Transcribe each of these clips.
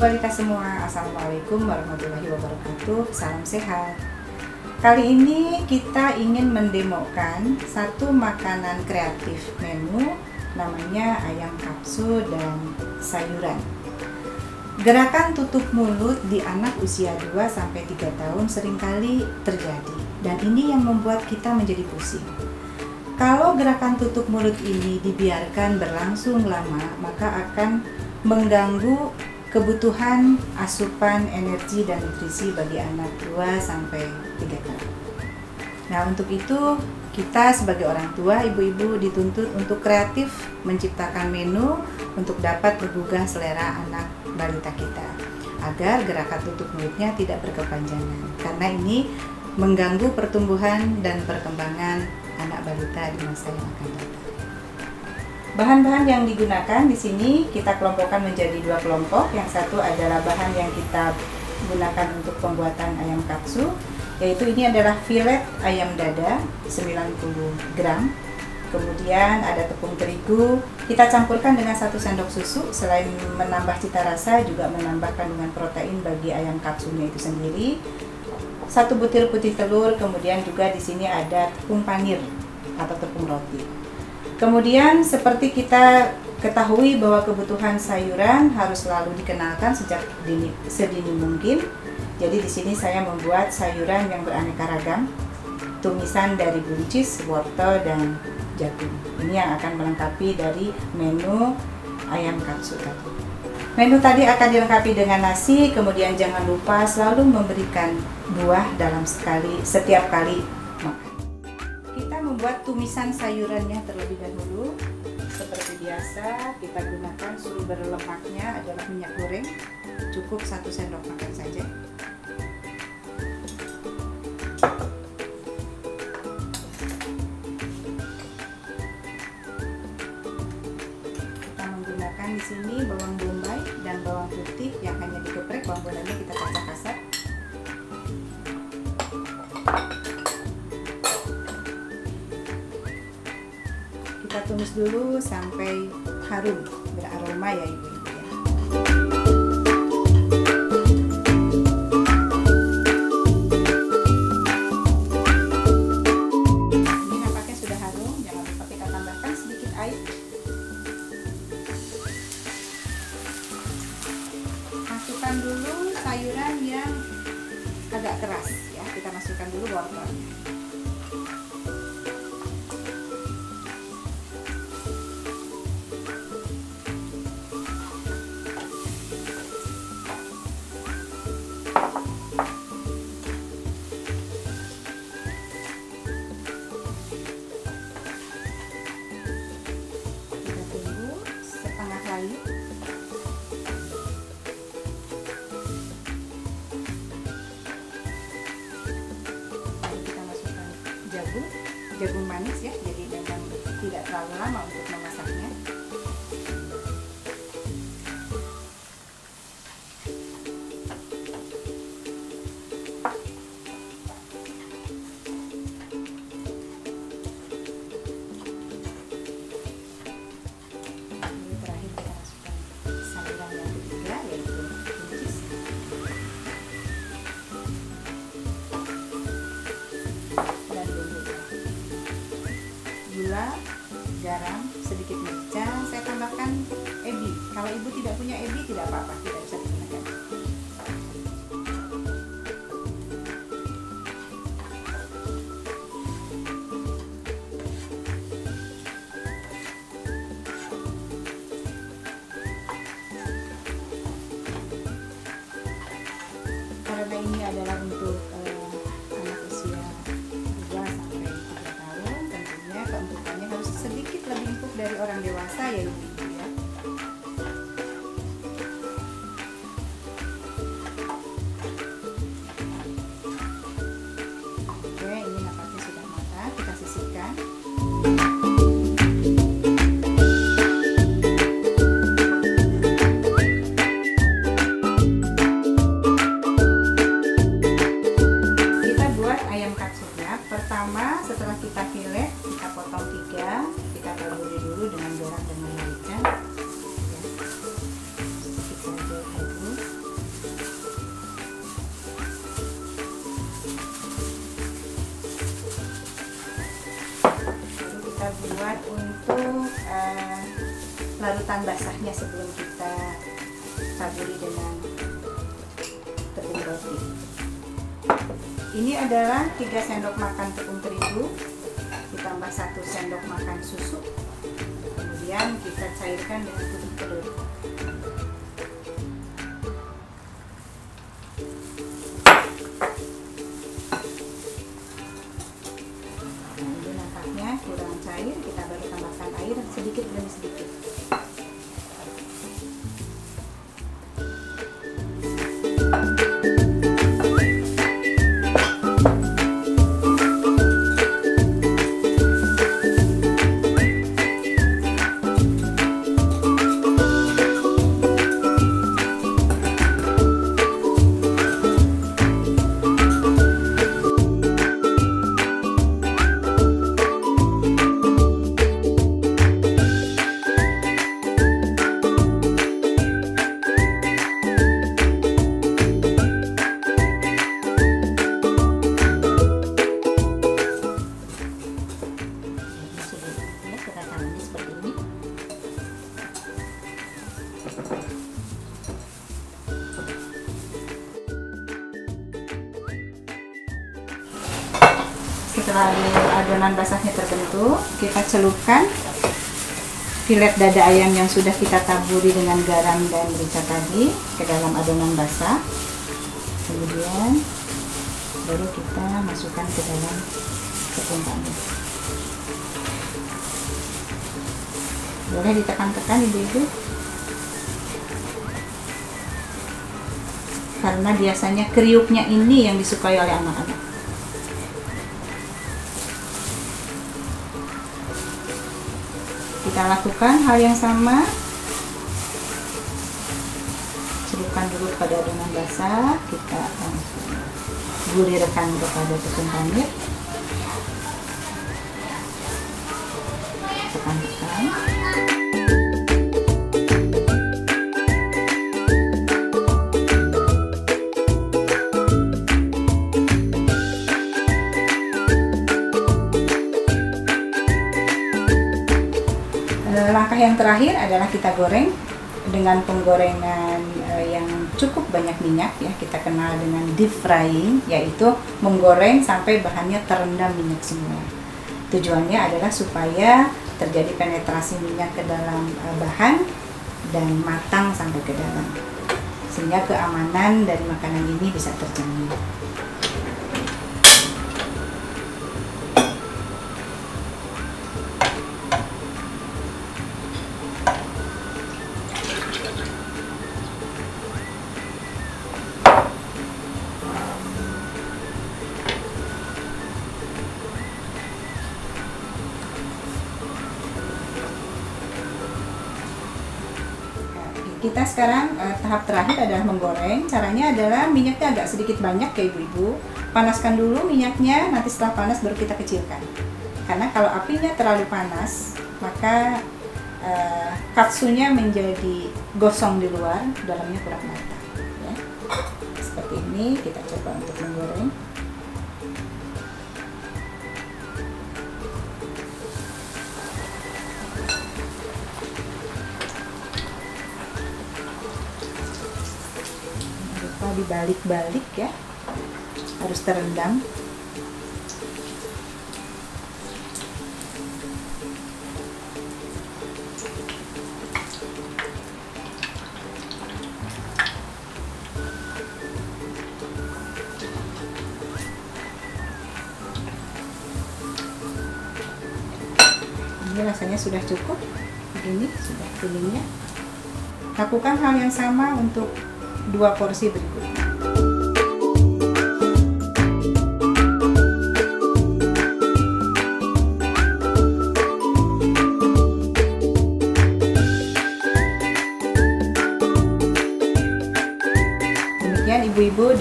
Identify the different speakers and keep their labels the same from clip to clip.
Speaker 1: balita semua, Assalamualaikum warahmatullahi wabarakatuh. Salam sehat. Kali ini kita ingin mendemokan satu makanan kreatif menu Namanya ayam kapsu dan sayuran. Gerakan tutup mulut di anak usia 2-3 tahun sering kali terjadi Dan ini yang membuat kita menjadi pusing. Kalau gerakan tutup mulut ini dibiarkan berlangsung lama, maka akan mengganggu kebutuhan asupan energi dan nutrisi bagi anak 2 sampai 3 tahun. Nah, untuk itu kita sebagai orang tua, ibu-ibu dituntut untuk kreatif menciptakan menu untuk dapat menggugah selera anak balita kita agar gerakan tutup mulutnya tidak berkepanjangan. Karena ini mengganggu pertumbuhan dan perkembangan anak balita di masa yang akan datang. Bahan-bahan yang digunakan di sini kita kelompokkan menjadi dua kelompok. Yang satu adalah bahan yang kita gunakan untuk pembuatan ayam katsu, yaitu ini adalah filet ayam dada 90 gram. Kemudian ada tepung terigu, kita campurkan dengan satu sendok susu. Selain menambah cita rasa, juga menambah kandungan protein bagi ayam katsunya itu sendiri satu butir putih telur, kemudian juga di sini ada tepung panir atau tepung roti. Kemudian seperti kita ketahui bahwa kebutuhan sayuran harus selalu dikenalkan sejak dini, sedini mungkin. Jadi di sini saya membuat sayuran yang beraneka ragam, tumisan dari buncis, wortel dan jagung. Ini yang akan melengkapi dari menu ayam katsu tadi. Menu tadi akan dilengkapi dengan nasi, kemudian jangan lupa selalu memberikan buah dalam sekali setiap kali membuat tumisan sayurannya terlebih dahulu. Seperti biasa, kita gunakan sumber lemaknya adalah minyak goreng. Cukup satu sendok makan saja. Kita menggunakan di sini bawang bombay dan bawang putih yang hanya digeprek, bawang bombaynya kita kacang Kita tumis dulu sampai harum, beraroma ya ibu-ibu ya. Ini nampaknya sudah harum, jangan lupa kita tambahkan sedikit air. Masukkan dulu sayuran yang agak keras ya. Kita masukkan dulu wortelnya. Jagung manis ya, jadi memang tidak terlalu lama untuk memasaknya. Ebi tidak apa-apa, tidak bisa digunakan. Karena ini adalah untuk anak usia 2 sampai 3 tahun, tentunya keempukannya harus sedikit lebih empuk dari orang dewasa ya ibu buat untuk uh, larutan basahnya sebelum kita taburi dengan tepung roti. Ini adalah 3 sendok makan tepung terigu ditambah 1 sendok makan susu. Kemudian kita cairkan dengan putih telur. Kurang cair kita baru tambahkan air sedikit demi sedikit setelah adonan basahnya terbentuk. Kita celupkan filet dada ayam yang sudah kita taburi dengan garam dan merica tadi ke dalam adonan basah. Kemudian baru kita masukkan ke dalam tepung panas boleh ditekan-tekan ibu-ibu? Karena biasanya kriuknya ini yang disukai oleh anak-anak kita lakukan hal yang sama. Celupkan dulu pada adonan basah kita gulirkan kepada tepung panir yang terakhir adalah kita goreng dengan penggorengan uh, yang cukup banyak minyak ya kita kenal dengan deep frying yaitu menggoreng sampai bahannya terendam minyak semua. Tujuannya adalah supaya terjadi penetrasi minyak ke dalam uh, bahan dan matang sampai ke dalam sehingga keamanan dari makanan ini bisa terjamin kita sekarang uh, tahap terakhir adalah menggoreng. Caranya adalah minyaknya agak sedikit banyak ya ibu-ibu. Panaskan dulu minyaknya nanti setelah panas baru kita kecilkan. Karena kalau apinya terlalu panas maka uh, katsunya menjadi gosong di luar dalamnya kurang matang ya. seperti ini kita coba untuk menggoreng dibalik-balik ya. Harus terendam. Ini rasanya sudah cukup. Begini sudah pilihnya lakukan hal yang sama untuk dua porsi berikutnya.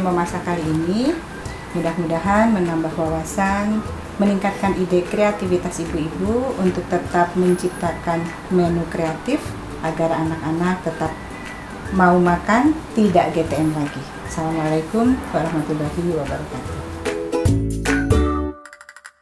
Speaker 1: Ibu-ibu demo masak kali ini. Mudah-mudahan menambah wawasan, meningkatkan ide kreativitas ibu-ibu untuk tetap menciptakan menu kreatif agar anak-anak tetap mau makan tidak GTM lagi. Assalamualaikum warahmatullahi wabarakatuh.